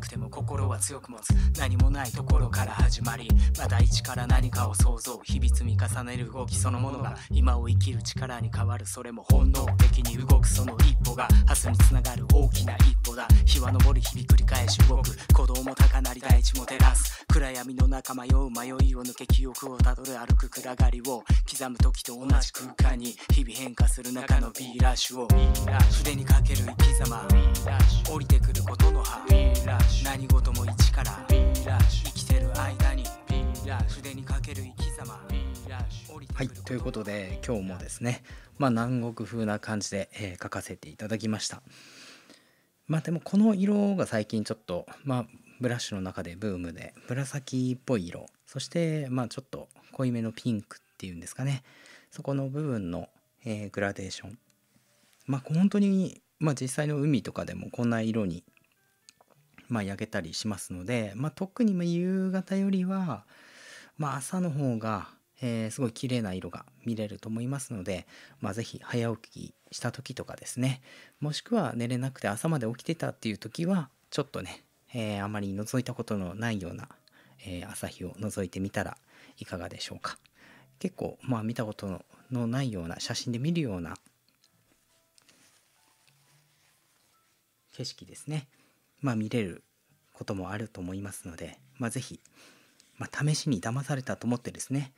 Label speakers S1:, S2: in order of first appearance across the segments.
S1: くても心は強く持つ何もないところから始まりまた一から何かを想像日々積み重ねる動きそのものが今を生きる力に変わるそれも本能的に動くその一歩が明日につながる大きな一歩だ日は昇り日々繰り返し動く鼓動も高鳴り大地も照らす暗闇の中迷う迷いを抜け記憶をたどる歩く暗がりを刻む時と同じ空間に日々変化する中の B ラッシュを筆にかける生き様降りてくることの葉 B ラッシュ何事も一から。生きてる間に。筆にかける生き様。
S2: はい。ということで今日もですねまあ南国風な感じで、えー、書かせていただきました。まあでもこの色が最近ちょっとまあブラシの中でブームで紫っぽい色。そしてまあちょっと濃いめのピンクっていうんですかね。そこの部分の、えー、グラデーション。まあ本当にまあ実際の海とかでもこんな色にまあ焼けたりしますので、まあ、特に夕方よりは、まあ、朝の方が、えー、すごい綺麗な色が見れると思いますので、まあ、是非早起きした時とかですね。もしくは寝れなくて朝まで起きてたっていう時はちょっとねえー、あまり覗いたことのないような、えー、朝日を覗いてみたらいかがでしょうか。結構まあ見たことのないような写真で見るような景色ですね。まあ見れることもあると思いますので、まあ、是非、まあ、試しに騙されたと思ってですね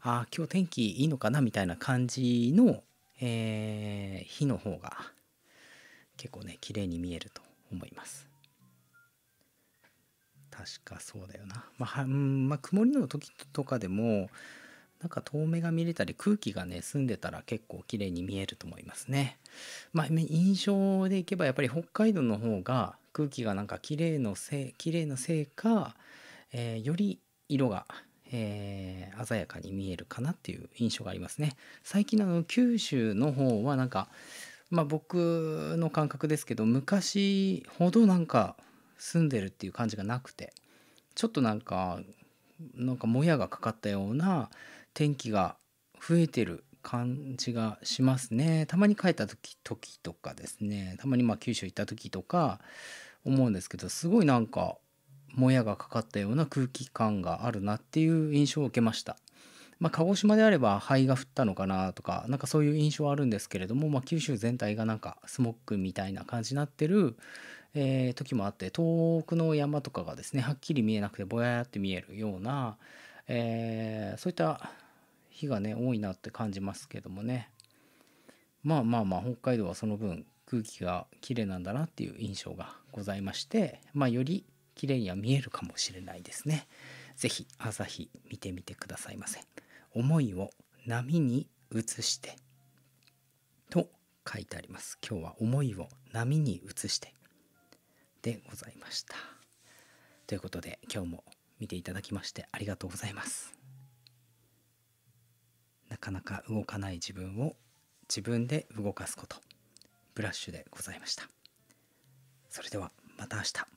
S2: ああ今日天気いいのかなみたいな感じの、えー、日の方が結構ね綺麗に見えると思います。確かそうだよな。まあ、まあ、曇りの時とかでも、なんか遠目が見れたり空気がね澄んでたら結構綺麗に見えると思いますね。まあ印象でいけばやっぱり北海道の方が空気がなんか綺麗のせい綺麗のせいか、えー、より色が、えー、鮮やかに見えるかなっていう印象がありますね。最近の九州の方はなんかまあ僕の感覚ですけど昔ほどなんか住んでるっていう感じがなくてちょっとなんかなんかもやがかかったような天気が増えてる感じがしますね。たまに帰った時時とかですね。たまにまあ九州行った時とか思うんですけどすごいなんかもやがかかったような空気感があるなっていう印象を受けました。まあ、鹿児島であれば灰が降ったのかなとかなんかそういう印象はあるんですけれども、まあ、九州全体がなんかスモッグみたいな感じになってる、えー、時もあって遠くの山とかがですねはっきり見えなくてぼやーって見えるような、えー、そういった日がね多いなって感じますけどもねまあまあまあ北海道はその分空気が綺麗なんだなっていう印象がございましてまあより綺麗には見えるかもしれないですね。是非朝日見てみてくださいませ。思いを波に移してと書いてあります。今日は思いを波に移してでございました。ということで今日も見ていただきましてありがとうございます。なかなか動かない自分を自分で動かすことブラッシュでございました。それではまた明日。